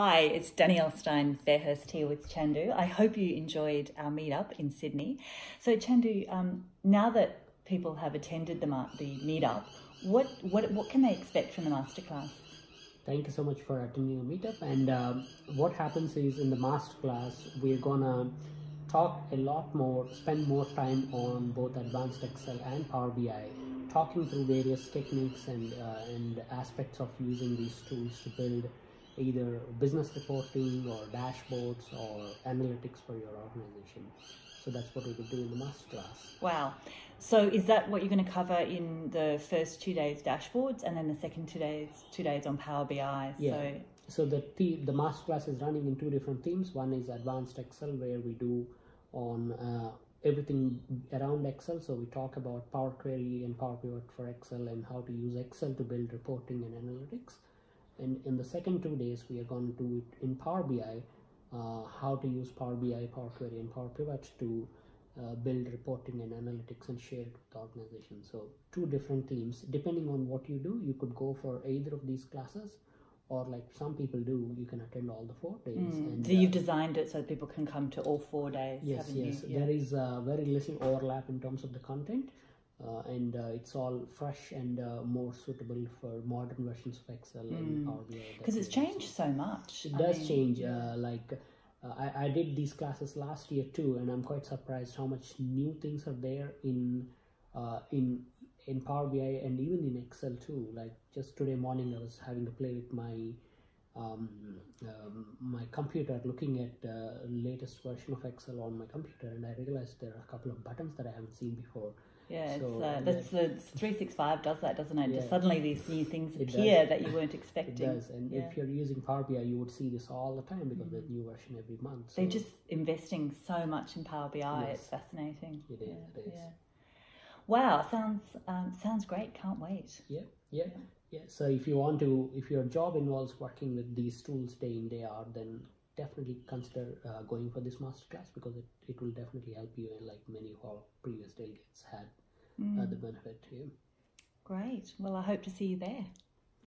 Hi, it's Danielle Stein Fairhurst here with Chandoo. I hope you enjoyed our meetup in Sydney. So, Chandoo, um, now that people have attended the, the meetup, what, what, what can they expect from the masterclass? Thank you so much for attending the meetup. And uh, what happens is in the masterclass, we're gonna talk a lot more, spend more time on both Advanced Excel and Power BI, talking through various techniques and, uh, and aspects of using these tools to build either business reporting or dashboards or analytics for your organization. So that's what we will do in the masterclass. Wow. So is that what you're going to cover in the first two days dashboards and then the second two days two days on Power BI? Yeah. So, so the theme, the masterclass is running in two different themes. One is advanced Excel where we do on uh, everything around Excel. So we talk about Power Query and Power Pivot for Excel and how to use Excel to build reporting and analytics and in the second two days we are going to do it in Power BI uh, how to use Power BI, Power Query and Power Pivot to uh, build reporting and analytics and share it with the organization. So two different themes Depending on what you do, you could go for either of these classes or like some people do, you can attend all the four days. Mm. And, so you've uh, designed it so people can come to all four days. Yes, yes. Yeah. There is uh, very little overlap in terms of the content and uh, it's all fresh and uh, more suitable for modern versions of Excel mm. and Power BI. Because it's changed so much. It I does mean, change. Uh, like uh, I, I did these classes last year too, and I'm quite surprised how much new things are there in uh, in in Power BI and even in Excel too. Like just today morning, I was having to play with my um, um, my computer looking at the latest version of Excel on my computer and I realized there are a couple of buttons that I haven't seen before yeah, so, uh, that's the six five does that, doesn't it? Yeah. Just suddenly these new things appear that you weren't expecting. It does, and yeah. if you're using Power BI, you would see this all the time because mm. there's new version every month. So. They're just investing so much in Power BI. Yes. It's fascinating. It is. Yeah, it is. Wow, sounds um, sounds great. Can't wait. Yeah, yeah, yeah. So if you want to, if your job involves working with these tools day in day out, then definitely consider uh, going for this masterclass because it, it will definitely help you and like many of our previous delegates had mm. uh, the benefit too. Great. Well, I hope to see you there.